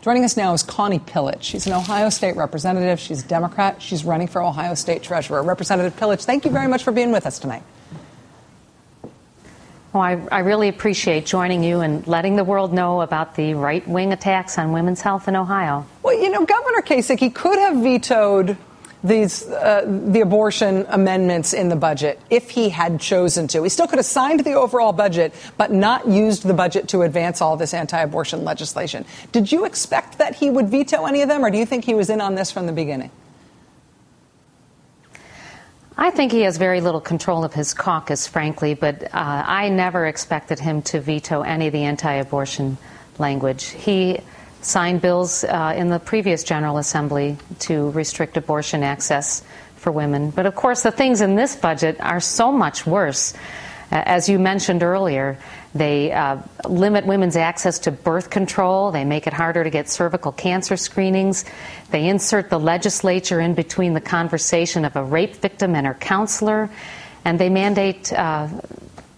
Joining us now is Connie Pillich. She's an Ohio State representative. She's a Democrat. She's running for Ohio State Treasurer. Representative Pillich, thank you very much for being with us tonight. Well, I, I, really appreciate joining you and letting the world know about the right wing attacks on women's health in Ohio. Well, you know, Governor Kasich, he could have vetoed these uh, the abortion amendments in the budget if he had chosen to. He still could have signed the overall budget, but not used the budget to advance all this anti-abortion legislation. Did you expect that he would veto any of them, or do you think he was in on this from the beginning? I think he has very little control of his caucus, frankly, but uh, I never expected him to veto any of the anti abortion language. He signed bills uh, in the previous General Assembly to restrict abortion access for women. But of course, the things in this budget are so much worse. As you mentioned earlier, they uh, limit women's access to birth control. They make it harder to get cervical cancer screenings. They insert the legislature in between the conversation of a rape victim and her counselor. And they mandate uh,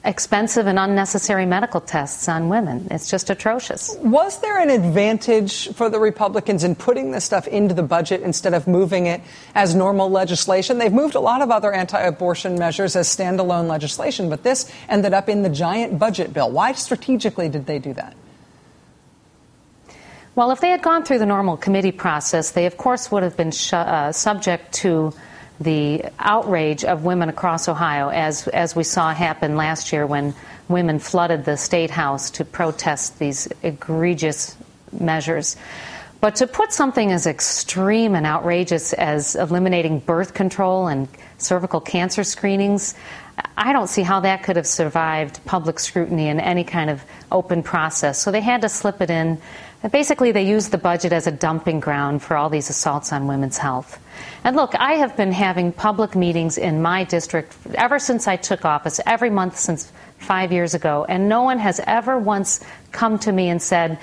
expensive and unnecessary medical tests on women. It's just atrocious. Was there an advantage for the Republicans in putting this stuff into the budget instead of moving it as normal legislation? They've moved a lot of other anti abortion measures as standalone legislation, but this ended up in the giant budget bill. Why strategically did they do that? Well, if they had gone through the normal committee process, they of course would have been sh- uh, subject to the outrage of women across Ohio, as, as we saw happen last year when women flooded the state house to protest these egregious measures. But to put something as extreme and outrageous as eliminating birth control and cervical cancer screenings, I don't see how that could have survived public scrutiny in any kind of open process. So they had to slip it in Basically, they use the budget as a dumping ground for all these assaults on women's health. And look, I have been having public meetings in my district ever since I took office, every month since five years ago, and no one has ever once come to me and said,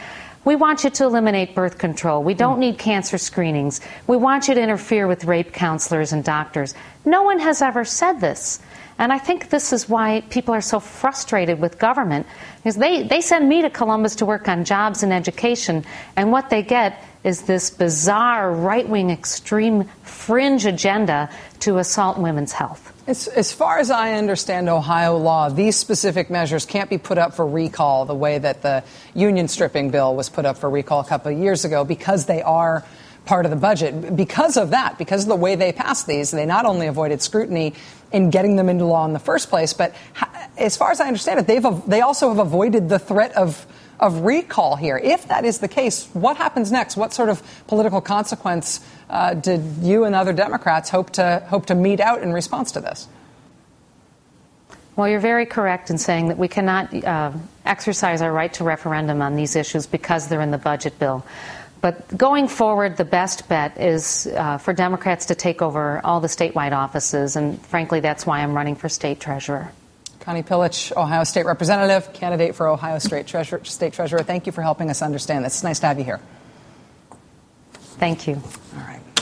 we want you to eliminate birth control. We don't hmm. need cancer screenings. We want you to interfere with rape counselors and doctors. No one has ever said this. And I think this is why people are so frustrated with government, because they, they send me to Columbus to work on jobs and education, and what they get is this bizarre right wing extreme fringe agenda to assault women's health. As, as, far as I understand Ohio law, these specific measures can't be put up for recall the way that the union stripping bill was put up for recall a couple of years ago because they are part of the budget. Because of that, because of the way they passed these, they not only avoided scrutiny in getting them into law in the first place, but as far as I understand it, they've they also have avoided the threat of of recall here. If that is the case, what happens next? What sort of political consequence uh, did you and other Democrats hope to hope to mete out in response to this? Well, you're very correct in saying that we cannot uh, exercise our right to referendum on these issues because they're in the budget bill. But going forward, the best bet is uh, for Democrats to take over all the statewide offices, and frankly, that's why I'm running for state treasurer. Connie Pillich, Ohio State Representative, candidate for Ohio State Treasurer. State Treasurer. Thank you for helping us understand this. It's nice to have you here. Thank you. All right.